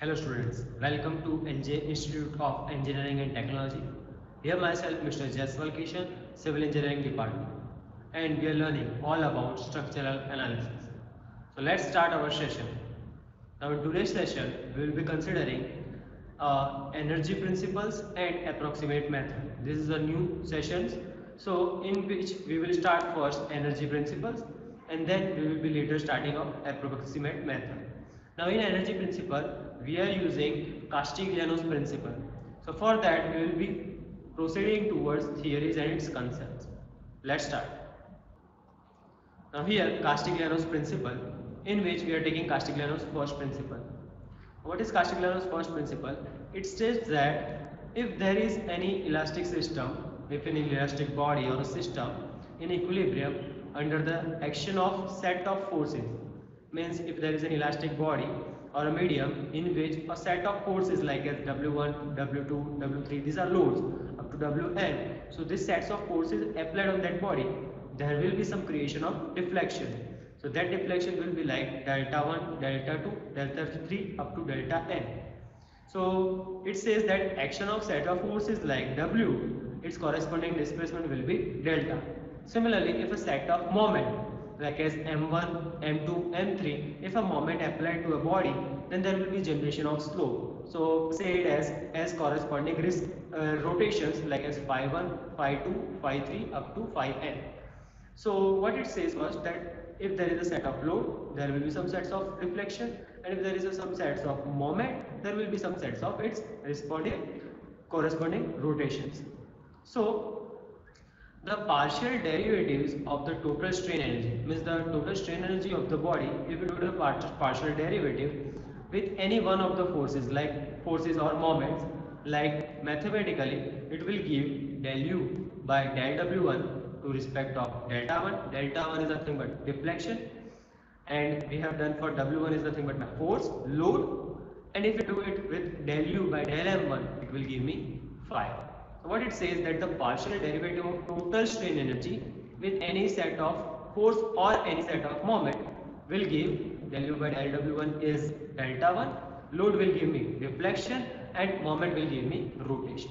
Hello students, welcome to LJ Institute of Engineering and Technology. Here myself Mr. Jayswal Kishan, Civil Engineering Department and we are learning all about structural analysis. So let's start our session. Now in today's session we will be considering uh, energy principles and approximate method. This is a new sessions. So in which we will start first energy principles and then we will be later starting of approximate method. Now in energy principle we are using Castigliano's principle. So for that we will be proceeding towards theories and its concepts. Let's start. Now here Castigliano's principle in which we are taking Castigliano's first principle. What is Castigliano's first principle? It states that if there is any elastic system, if an elastic body or a system in equilibrium under the action of set of forces, means if there is an elastic body or a medium in which a set of forces like as W1, W2, W3, these are loads up to Wn. So these sets of forces applied on that body, there will be some creation of deflection. So that deflection will be like delta 1, delta 2, delta 3 up to delta n. So it says that action of set of forces like W, its corresponding displacement will be delta. Similarly, if a set of moment like as m1, m2, m3, if a moment applied to a body, then there will be generation of slope. So say it as as corresponding risk uh, rotations like as phi 1, phi 2, phi 3 up to phi n. So what it says was that if there is a set of load, there will be some sets of reflection, and if there is a, some sets of moment, there will be some sets of its responding corresponding rotations. So the partial derivatives of the total strain energy means the total strain energy of the body if you do the partial derivative with any one of the forces like forces or moments like mathematically it will give del u by del w1 to respect of delta 1 delta 1 is nothing but deflection and we have done for w1 is nothing but force load and if you do it with del u by del m1 it will give me phi what it says that the partial derivative of total strain energy with any set of force or any set of moment will give del u by del w1 is delta 1, load will give me deflection and moment will give me rotation.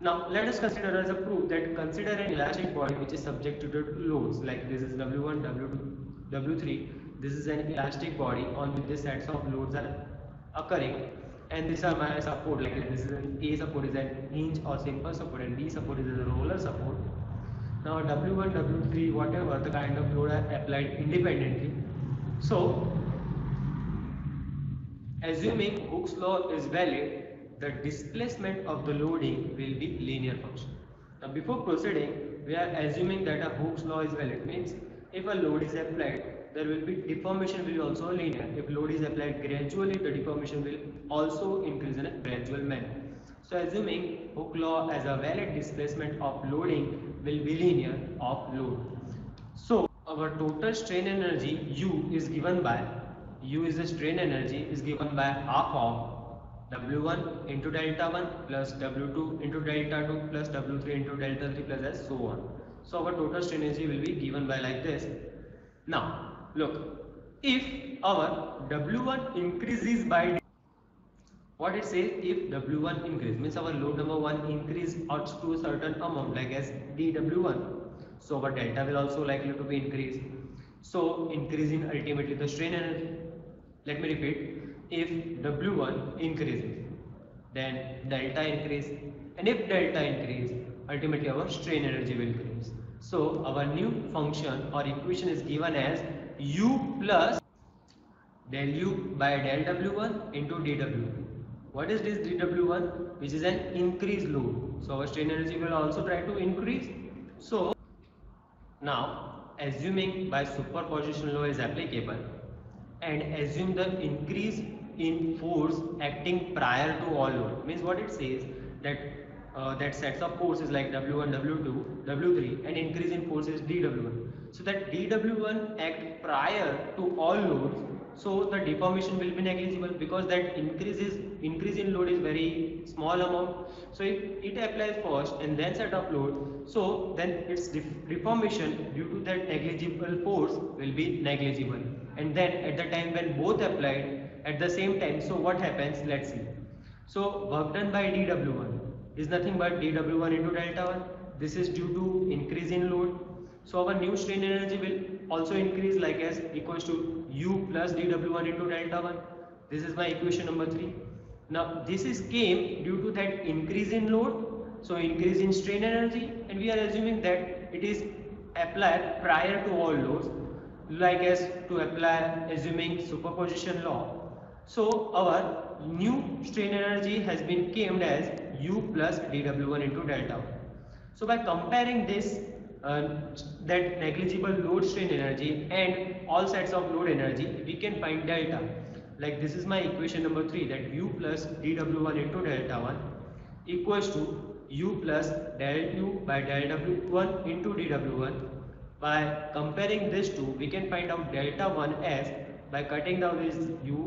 Now let us consider as a proof that consider an elastic body which is subjected to the loads like this is w1, w2, w3. This is an elastic body on which the sets of loads are occurring and these are my support like this is an A support is an hinge or simple support and B support is a roller support. Now W1, W3 whatever the kind of load are applied independently. So assuming Hooke's law is valid the displacement of the loading will be linear function. Now before proceeding we are assuming that a Hooke's law is valid means if a load is applied there will be deformation will be also linear. If load is applied gradually, the deformation will also increase in a gradual manner. So assuming Hooke law as a valid displacement of loading will be linear of load. So our total strain energy U is given by U is the strain energy is given by half of W1 into delta 1 plus W2 into delta 2 plus W3 into delta 3 plus as so on. So our total strain energy will be given by like this. Now look if our w1 increases by what it says if w1 increase means our load number 1 increase up to a certain amount like as dw1 so our delta will also likely to be increased. So increasing ultimately the strain energy. Let me repeat. If w1 increases then delta increase. And if delta increase ultimately our strain energy will increase. So our new function or equation is given as u plus del u by del w1 into dw. What is this dw1? Which is an increased load. So our strain energy will also try to increase. So now assuming by superposition law is applicable and assume the increase in force acting prior to all load means what it says that uh, that sets of forces like W1, W2, W3 and increase in force is dW1. So that dW1 act prior to all loads so the deformation will be negligible because that increases increase in load is very small amount so if it applies first and then set of load so then its deformation due to that negligible force will be negligible and then at the time when both applied at the same time. So what happens? Let's see. So work done by dW1 is nothing but dW1 into delta 1. This is due to increase in load. So our new strain energy will also increase like as equals to U plus dW1 into delta 1. This is my equation number 3. Now this is came due to that increase in load. So increase in strain energy and we are assuming that it is applied prior to all loads like as to apply assuming superposition law. So our new strain energy has been named as U plus dW1 into delta. 1. So by comparing this uh, that negligible load strain energy and all sets of load energy we can find delta. Like this is my equation number 3 that U plus dW1 into delta 1 equals to U plus del U by del W1 into dW1 by comparing this two, we can find out delta 1 as by cutting down this u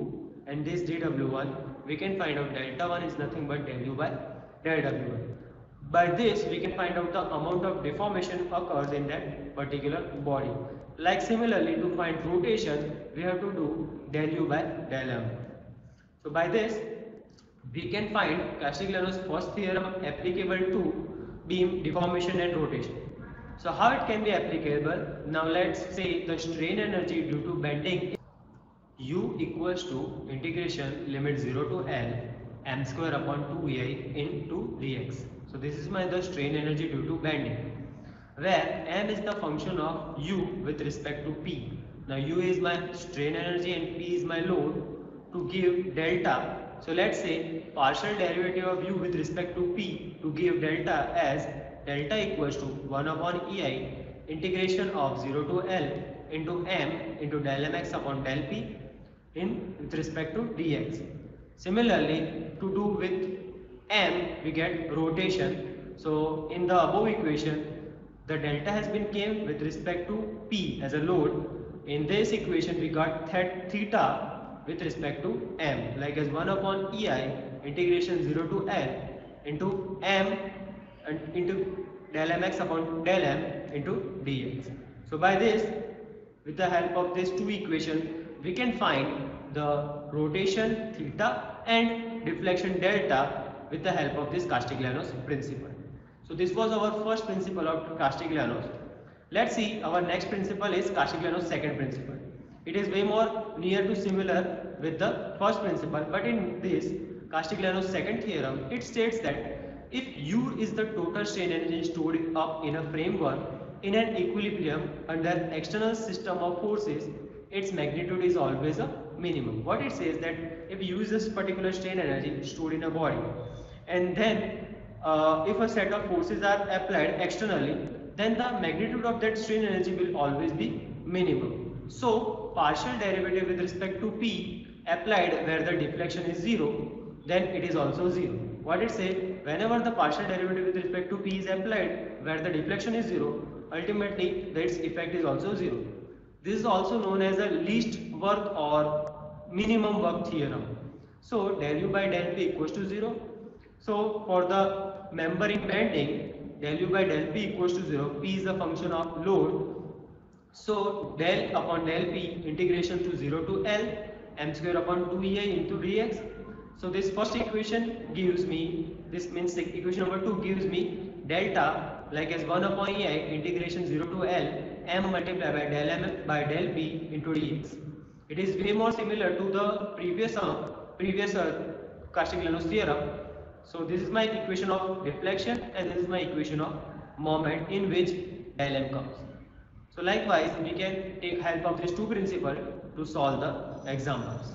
and this dw1, we can find out delta 1 is nothing but del u by del w1. By this, we can find out the amount of deformation occurs in that particular body. Like similarly, to find rotation, we have to do del u by del m. So by this, we can find Castigliano's first theorem applicable to beam deformation and rotation. So how it can be applicable? Now let's say the strain energy due to bending U equals to integration limit 0 to L m square upon 2ei into dx. So this is my the strain energy due to bending where m is the function of u with respect to p. Now u is my strain energy and p is my load to give delta. So let's say partial derivative of u with respect to p to give delta as delta equals to 1 upon ei integration of 0 to L into m into del mx upon del p in with respect to dx. Similarly, to do with m we get rotation. So in the above equation, the delta has been came with respect to p as a load. In this equation, we got theta with respect to m like as 1 upon ei integration 0 to L into m and into del mx upon del m into dx. So by this, with the help of these two equations, we can find the rotation theta and deflection delta with the help of this Castigliano's principle. So this was our first principle of Castigliano's. Let's see our next principle is Castigliano's second principle. It is way more near to similar with the first principle but in this Castigliano's second theorem it states that if U is the total strain energy stored up in a framework in an equilibrium under external system of forces, its magnitude is always a minimum. What it says that if you use this particular strain energy stored in a body and then uh, if a set of forces are applied externally, then the magnitude of that strain energy will always be minimum. So partial derivative with respect to P applied where the deflection is 0, then it is also 0. What it says, whenever the partial derivative with respect to p is applied, where the deflection is 0, ultimately its effect is also 0. This is also known as a least work or minimum work theorem. So del u by del p equals to 0. So for the member in bending, del u by del p equals to 0. p is a function of load. So del upon del p integration to 0 to L m square upon 2ei into dx so this first equation gives me, this means equation number 2 gives me delta like as 1 upon ei integration 0 to L m multiplied by del m by del b into dx. It is way more similar to the previous uh, previous uh, Castigliano's theorem. So this is my equation of deflection and this is my equation of moment in which del m comes. So likewise we can take help of these two principles to solve the examples.